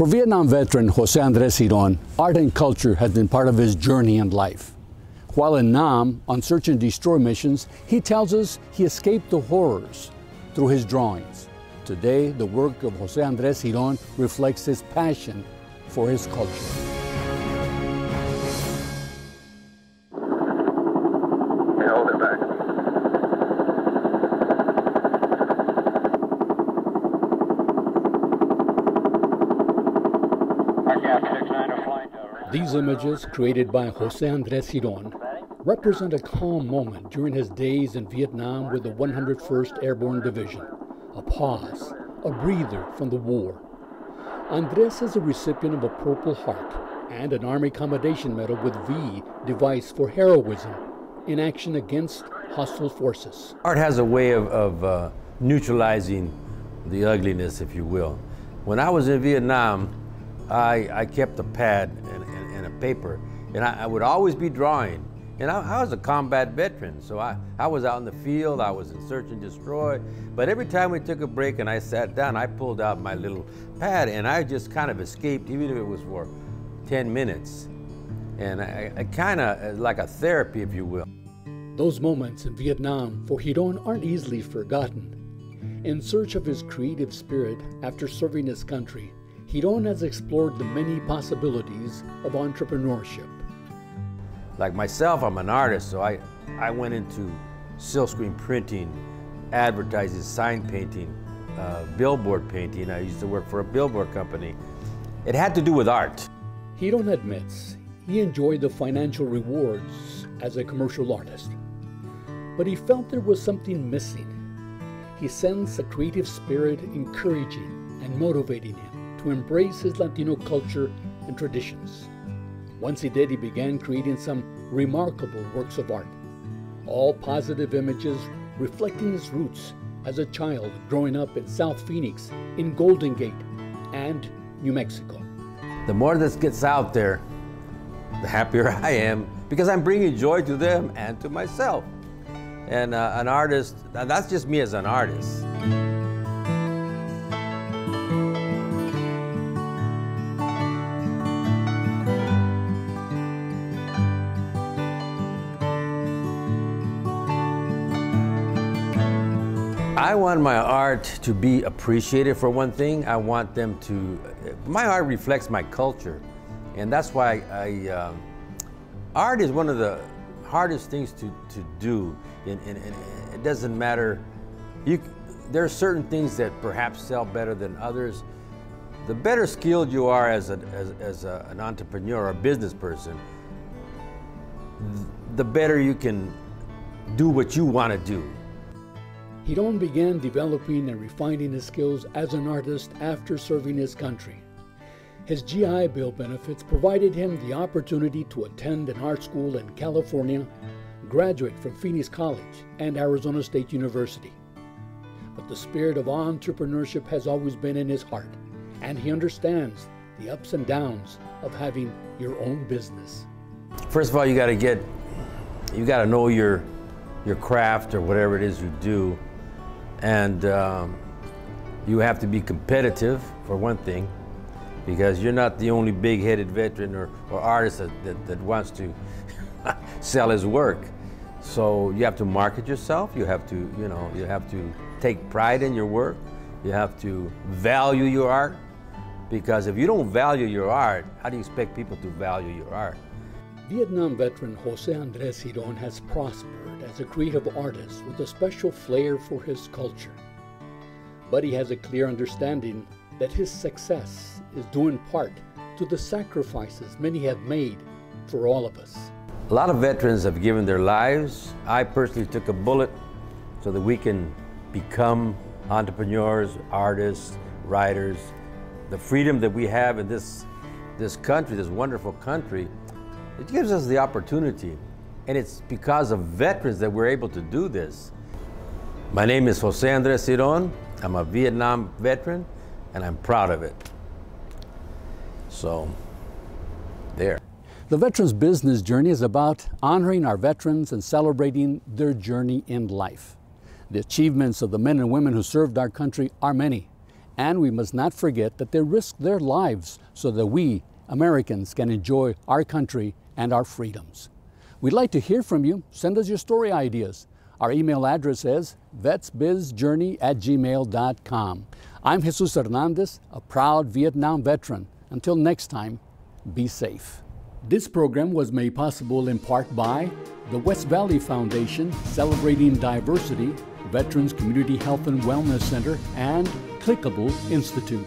For Vietnam veteran Jose Andres Giron, art and culture has been part of his journey in life. While in Nam on search and destroy missions, he tells us he escaped the horrors through his drawings. Today, the work of Jose Andres Giron reflects his passion for his culture. These images, created by Jose Andres Giron, represent a calm moment during his days in Vietnam with the 101st Airborne Division, a pause, a breather from the war. Andres is a recipient of a Purple Heart and an Army Commendation Medal with V device for heroism in action against hostile forces. Art has a way of, of uh, neutralizing the ugliness, if you will. When I was in Vietnam, I, I kept a pad paper, and I, I, would always be drawing. And I, I, was a combat veteran, so I, I was out in the field, I was in search and destroy. But every time we took a break and I sat down, I pulled out my little pad and I just kind of escaped, even if it was for 10 minutes. And I, I kind of, uh, like a therapy, if you will. Those moments in Vietnam for Giron aren't easily forgotten. In search of his creative spirit after serving his country, Giron has explored the many possibilities of entrepreneurship. Like myself, I'm an artist, so I, I went into silkscreen printing, advertising, sign painting, uh, billboard painting. I used to work for a billboard company. It had to do with art. Giron admits he enjoyed the financial rewards as a commercial artist, but he felt there was something missing. He sensed a creative spirit encouraging and motivating him to embrace his Latino culture and traditions. Once he did, he began creating some remarkable works of art, all positive images reflecting his roots as a child growing up in South Phoenix, in Golden Gate, and New Mexico. The more this gets out there, the happier I am because I'm bringing joy to them and to myself. And uh, an artist, that's just me as an artist. I want my art to be appreciated for one thing. I want them to, my art reflects my culture. And that's why I, um, art is one of the hardest things to, to do. And, and, and it doesn't matter, you, there are certain things that perhaps sell better than others. The better skilled you are as, a, as, as a, an entrepreneur or a business person, the better you can do what you want to do. Giron began developing and refining his skills as an artist after serving his country. His GI Bill benefits provided him the opportunity to attend an art school in California, graduate from Phoenix College and Arizona State University. But the spirit of entrepreneurship has always been in his heart, and he understands the ups and downs of having your own business. First of all, you got to get, you got to know your, your craft or whatever it is you do. And um, you have to be competitive, for one thing, because you're not the only big-headed veteran or, or artist that, that, that wants to sell his work. So you have to market yourself, you have to, you know, you have to take pride in your work, you have to value your art, because if you don't value your art, how do you expect people to value your art? Vietnam veteran Jose Andres Giron has prospered as a creative artist with a special flair for his culture. But he has a clear understanding that his success is due in part to the sacrifices many have made for all of us. A lot of veterans have given their lives. I personally took a bullet so that we can become entrepreneurs, artists, writers. The freedom that we have in this, this country, this wonderful country, it gives us the opportunity. And it's because of veterans that we're able to do this. My name is Jose Andres Giron. I'm a Vietnam veteran, and I'm proud of it. So, there. The Veterans Business Journey is about honoring our veterans and celebrating their journey in life. The achievements of the men and women who served our country are many, And we must not forget that they risked their lives so that we, Americans, can enjoy our country and our freedoms. We'd like to hear from you. Send us your story ideas. Our email address is vetsbizjourney at gmail.com. I'm Jesus Hernandez, a proud Vietnam veteran. Until next time, be safe. This program was made possible in part by the West Valley Foundation, celebrating diversity, Veterans Community Health and Wellness Center, and Clickable Institute.